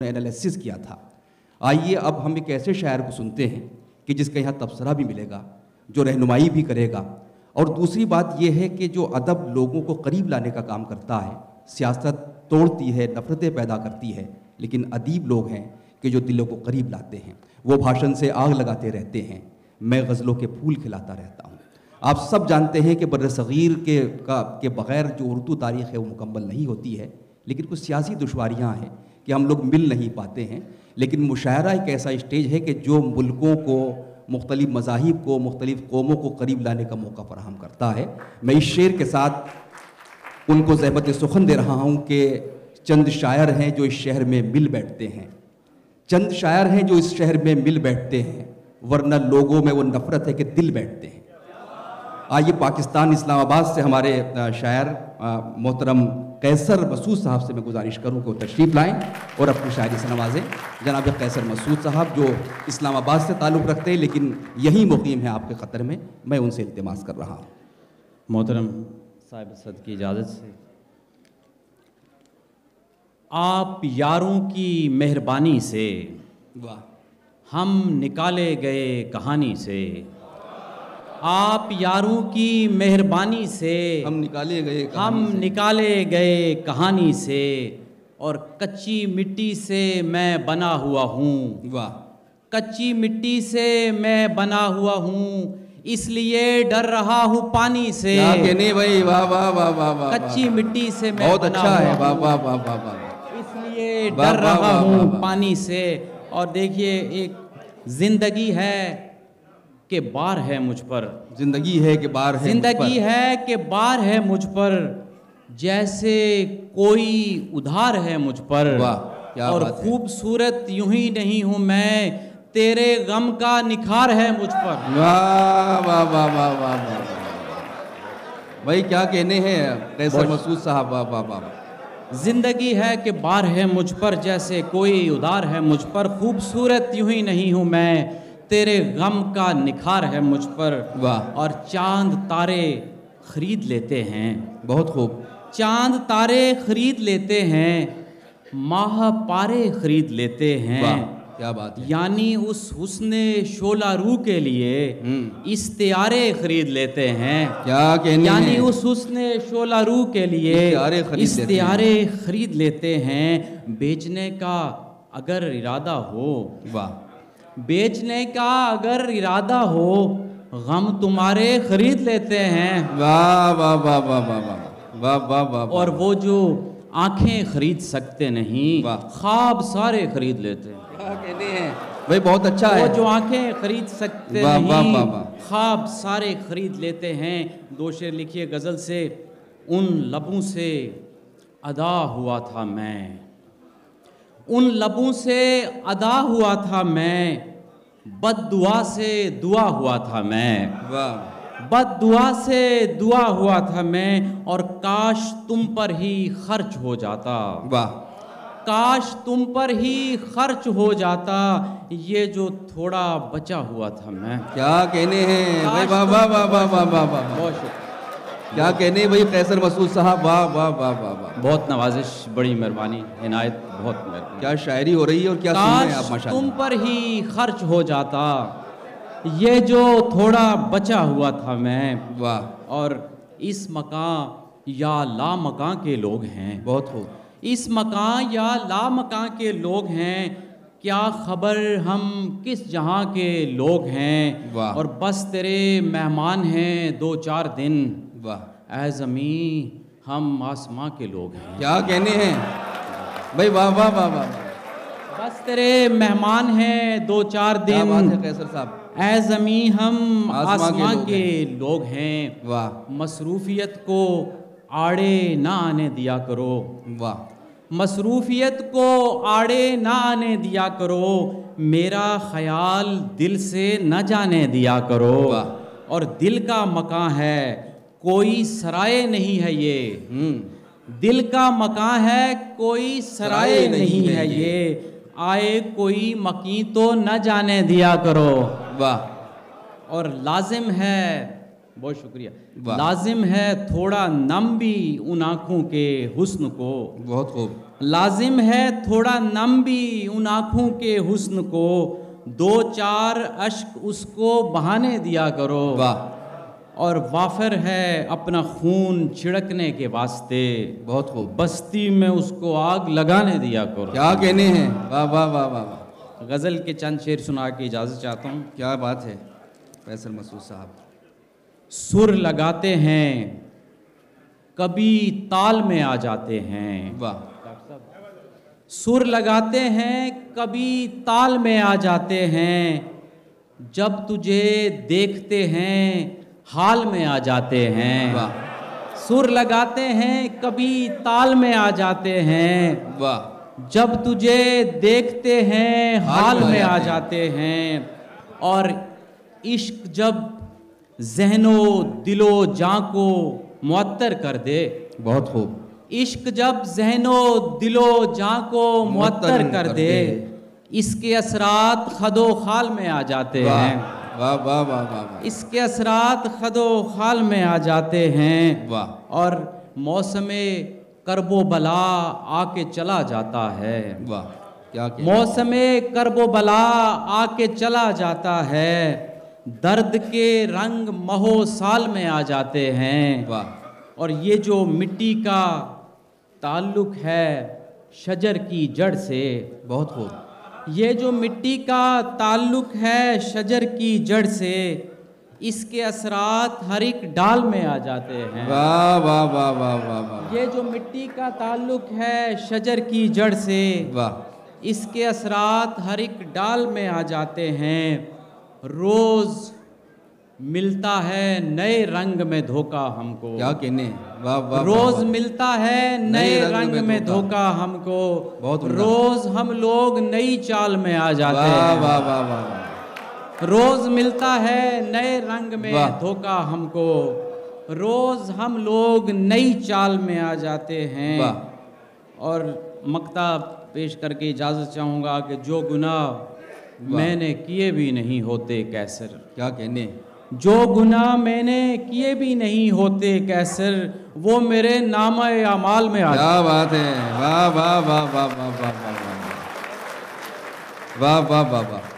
Analysis کیا تھا۔ آئیے اب ہم ایک ایسے شاعر کو سنتے ہیں کہ جس کا یہاں تبصرہ بھی ملے گا، جو رہنمائی بھی کرے گا۔ اور دوسری بات یہ ہے کہ جو ادب لوگوں کو قریب لانے کا کام کرتا ہے، سیاست توڑتی ہے، نفرتیں پیدا کرتی ہے، لیکن ادیب لوگ ہیں کہ جو دلوں کو قریب لاتے ہیں۔ وہ بھاشن سے آگ لگاتے رہتے ہیں۔ میں غزلوں کے پھول کھلاتا رہتا ہوں۔ آپ سب جانتے ہیں کہ بر صغیر کے کا کے بغیر جو اردو تاریخ ہے وہ مکمل نہیں ہوتی ہے، لیکن کچھ سیاسی دشواریاں ہیں۔ کہ ہم لوگ مل نہیں پاتے ہیں۔ لیکن مشاعرہ ایک ایسا اسٹیج ہے کہ جو ملکوں کو، مختلف مذاہب کو، مختلف قوموں کو قریب لانے کا موقع فراہم کرتا ہے۔ میں اس شعر کے ساتھ ان کو زحمت سخن دے رہا ہوں کہ چند شاعر ہیں جو اس شہر میں مل بیٹھتے ہیں۔ چند شاعر ہیں جو اس شہر میں مل بیٹھتے ہیں، ورنہ لوگوں میں وہ نفرت ہے کہ دل بیٹھتے ہیں۔ آئیے پاکستان اسلام آباد سے ہمارے شاعر محترم قیصر مسعود صاحب سے میں گزارش کروں کہ وہ تشریف لائیں اور اپنی شاعری سے نوازیں۔ جناب قیصر مسعود صاحب جو اسلام آباد سے تعلق رکھتے ہیں لیکن یہی مقیم ہے آپ کے خطر میں میں ان سے التماس کر رہا ہوں۔ محترم صاحب صد کی اجازت سے آپ یاروں کی مہربانی سے واہ۔ ہم نکالے گئے کہانی سے آپ یاروں کی مہربانی سے ہم نکالے گئے ہم نکالے گئے کہانی سے اور کچی مٹی سے میں بنا ہوا ہوں۔ واہ۔ کچی مٹی سے میں بنا ہوا ہوں۔ اس لیے ڈر رہا ہوں پانی سے۔ بھائی؟ واہ واہ واہ واہ واہ کچی مٹی سے میں بہت اچھا ہے۔ واہ واہ واہ واہ واہ۔ اس لیے ڈر رہا ہوں۔ پانی سے۔ اور دیکھیے ایک زندگی ہے۔ کہ بار ہے مجھ پر۔ زندگی ہے کہ بار ہے۔ زندگی ہے کہ بار ہے مجھ پر۔ جیسے کوئی ادھار ہے مجھ پر۔ اور۔ خوبصورت یوں ہی نہیں ہوں میں تیرے غم کا نکھار ہے مجھ پر۔ واہ واہ واہ واہ واہ واہ بھائی کیا کہنے ہیں؟ قیصر مسعود صاحب واہ واہ واہ۔ زندگی ہے کہ بار ہے مجھ پر۔ جیسے کوئی ادار ہے مجھ پر۔ خوبصورت یوں ہی نہیں ہوں میں۔ تیرے غم کا نکھار ہے مجھ پر۔ واہ۔ اور چاند تارے خرید لیتے ہیں۔ بہت خوب۔ چاند تارے خرید لیتے ہیں ماہ پارے خرید لیتے ہیں۔ کیا بات یعنی اس حسن شولہ رو کے لیے استعارے خرید لیتے ہیں۔ کیا یعنی اس حسن شولہ رو کے لیے۔ استعارے خرید لیتے ہیں۔ بیچنے کا اگر ارادہ ہو۔ واہ۔ بیچنے کا اگر ارادہ ہو غم تمہارے خرید لیتے ہیں۔ اور وہ جو آنکھیں خرید سکتے نہیں خواب سارے خرید لیتے ہیں۔ بھئی بہت اچھا ہے۔ وہ جو آنکھیں خرید سکتے نہیں خواب سارے خرید لیتے ہیں۔ دو شیر لکھئے غزل سے ان لبوں سے ادا ہوا تھا میں۔ ان لبوں سے ادا ہوا تھا میں بد دعا سے دعا ہوا تھا میں۔ بد دعا سے دعا ہوا تھا میں اور کاش تم پر ہی خرچ ہو جاتا۔ واہ۔ کاش تم پر ہی خرچ ہو جاتا یہ جو تھوڑا بچا ہوا تھا میں۔ کیا کہنے ہیں؟ بہت شکریہ۔ کیا کہنے بھائی قیصر مسعود صاحب واہ واہ واہ واہ واہ۔ بہت نوازش بڑی مہربانی عنایت بہت مہربانی۔ کیا شاعری ہو رہی ہے اور کیا سن رہے ہیں تم پر ہی خرچ ہو جاتا۔ یہ جو تھوڑا بچا ہوا تھا میں واہ۔ اور اس مکان یا لا مکان کے لوگ ہیں۔ بہت خوب۔ اس مکان یا لا مکان کے لوگ ہیں کیا خبر ہم کس جہاں کے لوگ ہیں۔ اور بس تیرے مہمان ہیں دو چار دن۔ واہ اے زمین ہم آسماں کے لوگ ہیں۔ کیا کہنے ہیں؟ بھائی واہ واہ واہ واہ۔ بس تیرے مہمان ہیں دو چار دن۔ قیصر صاحب؟ اے زمین ہم آسماں کے لوگ ہیں۔ واہ۔ مصروفیت کو آڑے نہ آنے دیا کرو۔ واہ۔ مصروفیت کو آڑے نہ آنے دیا کرو۔ میرا خیال دل سے نہ جانے دیا کرو۔ اور دل کا مکان ہے۔ کوئی سرائے نہیں ہے یہ۔ دل کا مکان ہے کوئی سرائے نہیں ہے یہ۔ آئے کوئی مکین تو نہ جانے دیا کرو۔ اور لازم ہے بہت شکریہ۔ لازم ہے تھوڑا نم بھی ان آنکھوں کے حسن کو۔ بہت خوب۔ لازم ہے تھوڑا نم بھی ان آنکھوں کے حسن کو۔ دو چار اشک اس کو بہانے دیا کرو۔ واہ۔ اور وافر ہے اپنا خون چھڑکنے کے واسطے۔ بہت خوب۔ بستی میں اس کو آگ لگانے دیا کرو۔ کیا کہنے ہیں؟ واہ واہ واہ واہ واہ۔ غزل کے چند شیر سنا کے اجازت چاہتا ہوں۔ کیا بات ہے؟ فیصل مسعود صاحب۔ سر لگاتے ہیں کبھی تال میں آ جاتے ہیں۔ واہ۔ سر لگاتے ہیں کبھی تال میں آ جاتے ہیں۔ جب تجھے دیکھتے ہیں حال میں آ جاتے ہیں۔ سر لگاتے ہیں کبھی تال میں آ جاتے ہیں۔ جب تجھے دیکھتے ہیں حال میں آ جاتے ہیں۔ اور عشق جب ذہن و دل و جاں کو معطر کر دے۔ بہت خوب۔ عشق جب ذہن و دل و جاں کو معطر کر دے اس کے اثرات خد و خال میں آ جاتے ہیں۔ واہ اس کے اثرات خد و خال میں آ جاتے ہیں اور موسم کرب و بلا آ کے چلا جاتا ہے۔ موسم کرب و بلا آ کے چلا جاتا ہے۔ درد کے رنگ مہو سال میں آ جاتے ہیں۔ اور یہ جو مٹی کا تعلق ہے شجر کی جڑ سے بہت خوب۔ یہ جو مٹی کا تعلق ہے شجر کی جڑ سے اس کے اثرات ہر ایک ڈال میں آ جاتے ہیں۔ یہ جو مٹی کا تعلق ہے شجر کی جڑ سے اس کے اثرات ہر ایک ڈال میں آ جاتے ہیں۔ روز ملتا ہے نئے رنگ میں دھوکا ہم کو۔ کیا کہنے؟ روز ملتا ہے نئے رنگ میں دھوکا۔ ہم کو۔ روز ہم لوگ نئی چال میں آ جاتے ہیں۔ روز ملتا ہے نئے رنگ میں دھوکا ہم کو۔ روز ہم لوگ نئی چال میں آ جاتے ہیں۔ اور مکتا پیش کر کے اجازت چاہوں گا کہ جو گناہ میں نے کیے بھی نہیں ہوتے کیسر۔ کیا کہنے؟ جو گناہ میں نے کیے بھی نہیں ہوتے کیسر وہ میرے نام اعمال میں آتے کیا بات ہے واہ واہ واہ واہ واہ واہ واہ واہ واہ واہ واہ